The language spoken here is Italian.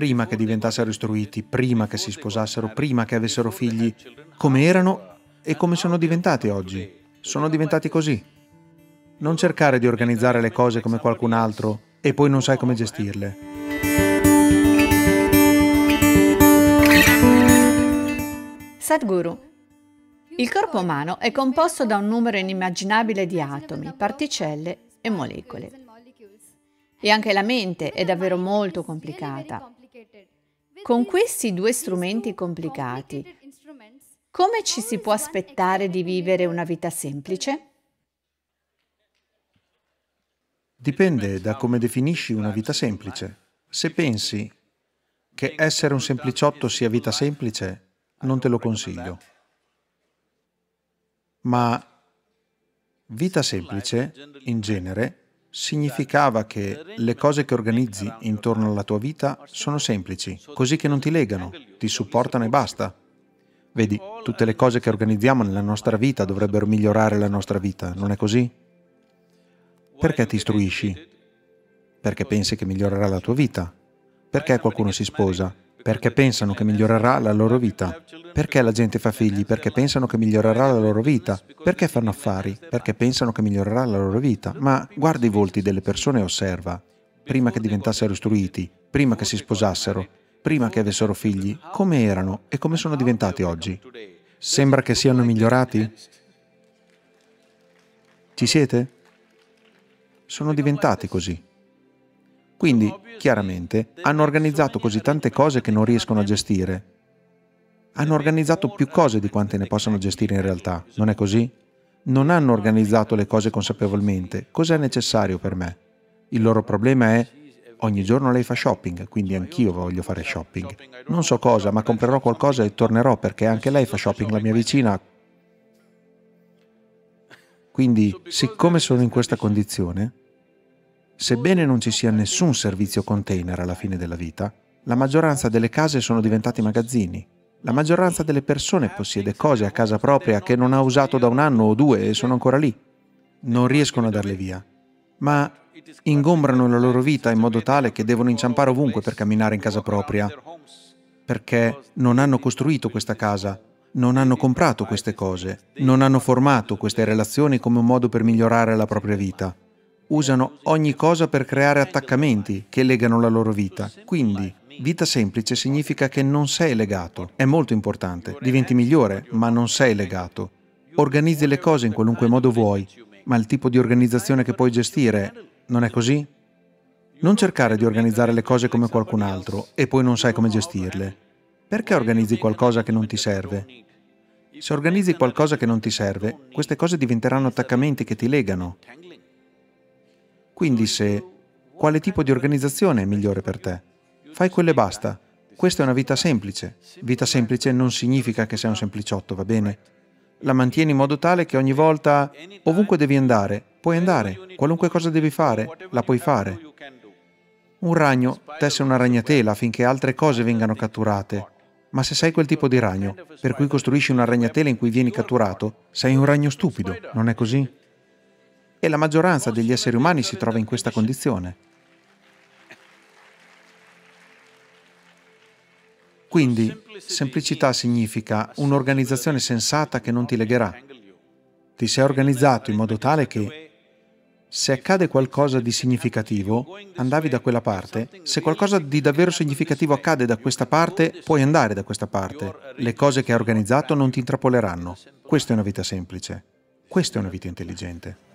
prima che diventassero istruiti, prima che si sposassero, prima che avessero figli, come erano e come sono diventati oggi. Sono diventati così. Non cercare di organizzare le cose come qualcun altro e poi non sai come gestirle. Sadhguru. Il corpo umano è composto da un numero inimmaginabile di atomi, particelle e molecole. E anche la mente è davvero molto complicata. Con questi due strumenti complicati, come ci si può aspettare di vivere una vita semplice? Dipende da come definisci una vita semplice. Se pensi che essere un sempliciotto sia vita semplice, non te lo consiglio. Ma vita semplice, in genere, significava che le cose che organizzi intorno alla tua vita sono semplici, così che non ti legano, ti supportano e basta. Vedi, tutte le cose che organizziamo nella nostra vita dovrebbero migliorare la nostra vita, non è così? Perché ti istruisci? Perché pensi che migliorerà la tua vita. Perché qualcuno si sposa? Perché pensano che migliorerà la loro vita. Perché la gente fa figli? Perché pensano che migliorerà la loro vita. Perché fanno affari? Perché pensano che migliorerà la loro vita. Ma guarda i volti delle persone e osserva. Prima che diventassero istruiti, prima che si sposassero, prima che avessero figli, come erano e come sono diventati oggi. Sembra che siano migliorati? Ci siete? Sono diventati così. Quindi, chiaramente, hanno organizzato così tante cose che non riescono a gestire. Hanno organizzato più cose di quante ne possano gestire in realtà, non è così? Non hanno organizzato le cose consapevolmente. Cos'è necessario per me? Il loro problema è ogni giorno lei fa shopping, quindi anch'io voglio fare shopping. Non so cosa, ma comprerò qualcosa e tornerò perché anche lei fa shopping, la mia vicina. Quindi, siccome sono in questa condizione, Sebbene non ci sia nessun servizio container alla fine della vita, la maggioranza delle case sono diventate magazzini. La maggioranza delle persone possiede cose a casa propria che non ha usato da un anno o due e sono ancora lì. Non riescono a darle via, ma ingombrano la loro vita in modo tale che devono inciampare ovunque per camminare in casa propria, perché non hanno costruito questa casa, non hanno comprato queste cose, non hanno formato queste relazioni come un modo per migliorare la propria vita usano ogni cosa per creare attaccamenti che legano la loro vita. Quindi, vita semplice significa che non sei legato. È molto importante. Diventi migliore, ma non sei legato. Organizzi le cose in qualunque modo vuoi, ma il tipo di organizzazione che puoi gestire non è così? Non cercare di organizzare le cose come qualcun altro e poi non sai come gestirle. Perché organizzi qualcosa che non ti serve? Se organizzi qualcosa che non ti serve, queste cose diventeranno attaccamenti che ti legano. Quindi se quale tipo di organizzazione è migliore per te? Fai quello e basta. Questa è una vita semplice. Vita semplice non significa che sei un sempliciotto, va bene? La mantieni in modo tale che ogni volta, ovunque devi andare, puoi andare. Qualunque cosa devi fare, la puoi fare. Un ragno tesse una ragnatela affinché altre cose vengano catturate. Ma se sei quel tipo di ragno, per cui costruisci una ragnatela in cui vieni catturato, sei un ragno stupido, non è così? E la maggioranza degli esseri umani si trova in questa condizione. Quindi, semplicità significa un'organizzazione sensata che non ti legherà. Ti sei organizzato in modo tale che se accade qualcosa di significativo, andavi da quella parte. Se qualcosa di davvero significativo accade da questa parte, puoi andare da questa parte. Le cose che hai organizzato non ti intrappoleranno. Questa è una vita semplice. Questa è una vita intelligente.